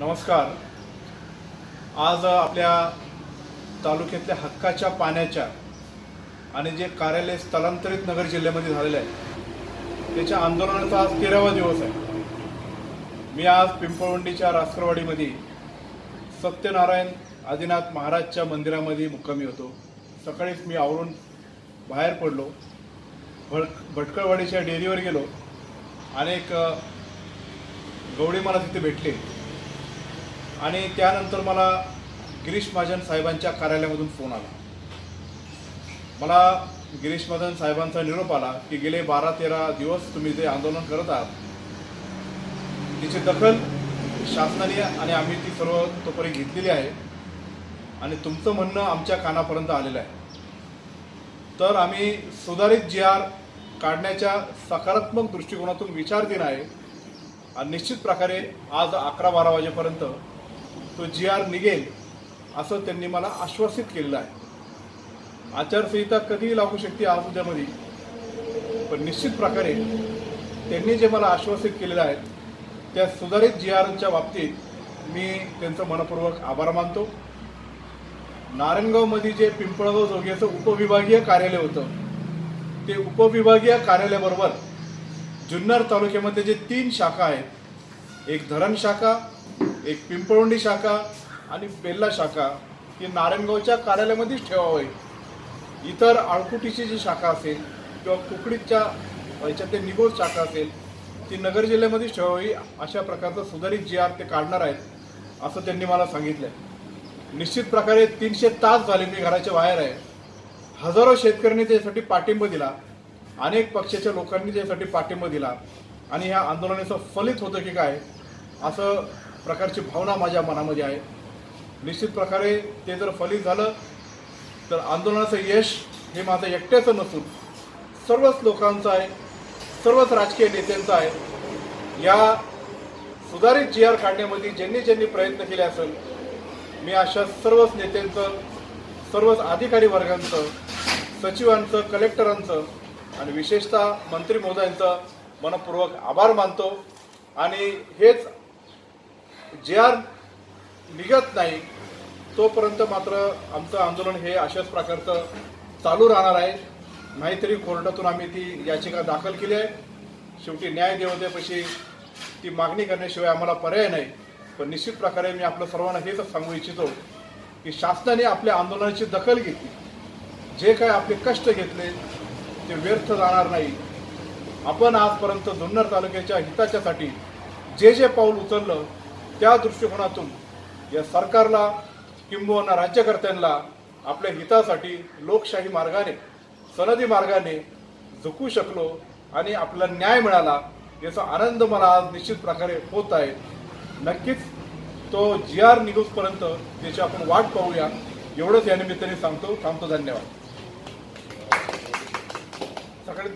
नमस्कार. आज आपल्या तालुक्यातल्या हक्काच्या पाण्याच्या आणि जे कार्यालय स्थलांतरित नगर जिल्ह्यामध्ये झालेलं आहे त्याच्या आंदोलनाचा आज तेरावा दिवस आहे. मी आज पिंपळवंडीच्या रासकरवाडीमध्ये सत्यनारायण आदिनाथ महाराजच्या मंदिरामध्ये मुक्कामी होतो. सकाळीच मी आवरून बाहेर पडलो. भट भटकळवाडीच्या डेअरीवर गेलो. अनेक अ, गवळी मला तिथे भेटले. आणि त्यानंतर मला गिरीश महाजन साहेबांच्या कार्यालयामधून फोन आला. मला गिरीश महाजन साहेबांचा निरोप आला की गेले बारा तेरा दिवस तुम्ही जे आंदोलन करत आहात तिची दखल शासनाने आणि आम्ही ती सर्व तोपर्यंत घेतलेली आहे आणि तुमचं म्हणणं आमच्या कानापर्यंत आलेलं आहे. तर आम्ही सुधारित जी आर काढण्याच्या सकारात्मक दृष्टिकोनातून विचारधीन आहे आणि निश्चित प्रकारे आज अकरा बारा वाजेपर्यंत तो जी आर निघेल असं त्यांनी मला आश्वासित केलेलं आहे. आचारसंहिता कधीही लागू शकते आज उद्यामध्ये पण निश्चित प्रकारे त्यांनी जे मला आश्वासित केलेलं आहे त्या सुधारित जी आरच्या बाबतीत मी त्यांचं मनपूर्वक आभार मानतो. नारायणगावमध्ये जे पिंपळगाव जोगेचं उपविभागीय कार्यालय होतं ते उपविभागीय कार्यालयाबरोबर जुन्नर तालुक्यामध्ये जे तीन शाखा आहेत एक धरण शाखा एक पिंपळवंडी शाखा आणि बेल्ला शाखा ही नारायणगावच्या कार्यालयामध्येच ठेवावे इतर आळकुटीची जी शाखा असेल किंवा कुकडीच्या याच्यात निगोज शाखा असेल ती नगर जिल्ह्यामध्येच ठेवावी अशा प्रकारचं सुधारित जी आर ते काढणार आहेत असं त्यांनी मला सांगितलंय. निश्चित प्रकारे तीनशे तास झाले मी घराच्या बाहेर आहे. हजारो शेतकऱ्यांनी त्यासाठी पाठिंबा दिला. अनेक पक्षाच्या लोकांनी त्यासाठी पाठिंबा दिला. आणि ह्या आंदोलनाचं फलित होतं की काय असं प्रकारची भावना माझ्या मनामध्ये आहे. निश्चित प्रकारे ते जर फलित झालं तर आंदोलनाचं यश हे माझं एकट्याचं नसून सर्वच लोकांचं आहे सर्वच राजकीय नेत्यांचं आहे. या सुधारित जी आर काढण्यामध्ये ज्यांनी ज्यांनी प्रयत्न केले असेल मी अशा सर्वच नेत्यांचं सर्वच अधिकारी वर्गांचं सचिवांचं कलेक्टरांचं आणि विशेषतः मंत्री महोदयांचं मनपूर्वक आभार मानतो. आणि हेच जे आर निघत नाही तोपर्यंत मात्र आमचं आंदोलन हे अशाच प्रकारचं चालू राहणार आहे. नाहीतरी कोर्टातून आम्ही ती याचिका दाखल केली आहे. शेवटी न्याय देवतेपाशी ती मागणी करण्याशिवाय आम्हाला पर्याय नाही. पण निश्चित प्रकारे मी आपलं सर्वांना हेच सांगू इच्छितो की शासनाने आपल्या आंदोलनाची दखल घेतली. जे काय आपले कष्ट घेतले ते व्यर्थ जाणार नाही. आपण आजपर्यंत जुन्नर तालुक्याच्या हिताच्यासाठी जे जे पाऊल उचललं त्या दृष्टिकोनातून या सरकारला किंबहुना राज्यकर्त्यांना आपल्या हितासाठी लोकशाही मार्गाने सनदी मार्गाने झुकू शकलो आणि आपला न्याय मिळाला याचा आनंद मला आज निश्चित प्रकारे होत आहे. नक्कीच तो जी आर न्यूजपर्यंत त्याची आपण वाट पाहूया एवढंच या निमित्ताने सांगतो. थांबतो धन्यवाद. सकाळी